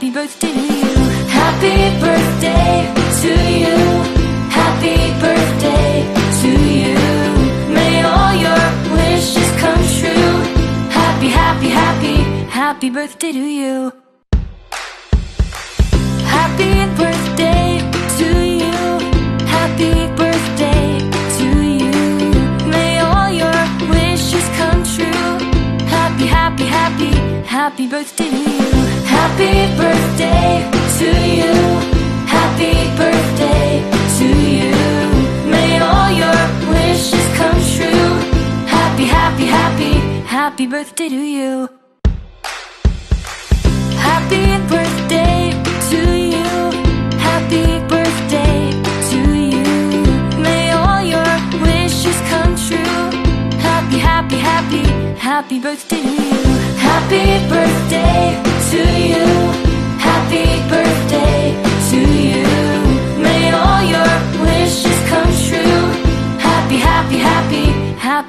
Happy birthday to you. Happy birthday to you. Happy birthday to you. May all your wishes come true. Happy, happy, happy, happy birthday to you. Happy birthday happy, birthday to you. Happy birthday to you. Happy birthday to you. May all your wishes come true. Happy, happy, happy, happy birthday to you. Happy birthday to you. Happy birthday to you. May all your wishes come true. Happy, happy, happy, happy birthday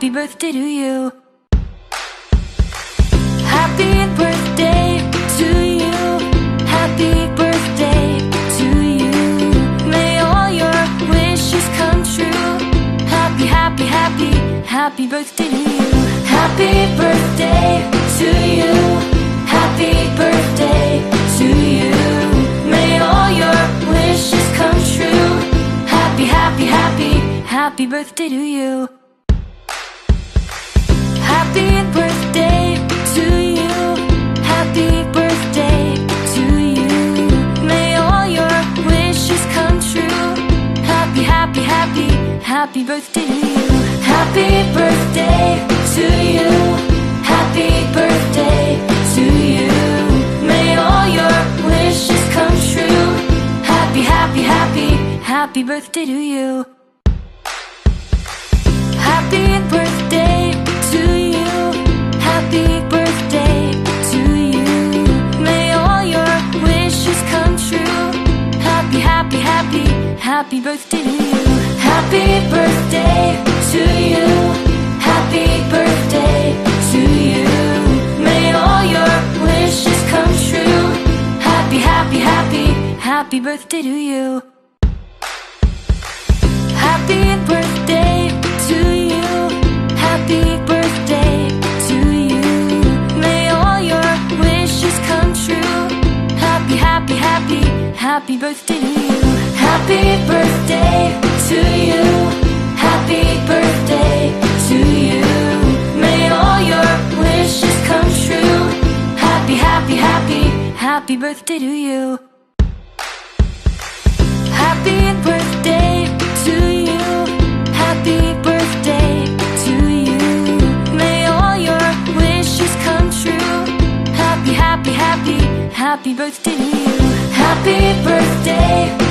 happy birthday to you. Happy birthday to you. Happy birthday to you. May all your wishes come true. Happy, happy, happy, happy birthday to you. Happy birthday to you. Happy birthday to you. May all your wishes come true. Happy, happy, happy, happy birthday to you. Happy birthday to you. Happy birthday to you. May all your wishes come true. Happy, happy, happy, happy birthday to you. Happy birthday to you. Happy birthday to you. May all your wishes come true. Happy, happy, happy, happy birthday to you. Happy, happy, happy, birthday to you. Happy birthday to you. Happy birthday to you. May all your wishes come true. Happy, happy, happy, happy birthday to you. Happy birthday to you. Happy birthday to you. May all your wishes come true. Happy, happy, happy, happy birthday to you. Happy birthday to you. Happy birthday to you. May all your wishes come true. Happy, happy, happy, happy birthday to you. Happy birthday to you. Happy birthday to you. May all your wishes come true. Happy, happy, happy, happy birthday to you. Happy birthday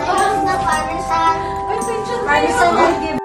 Parmesan. Parmesan and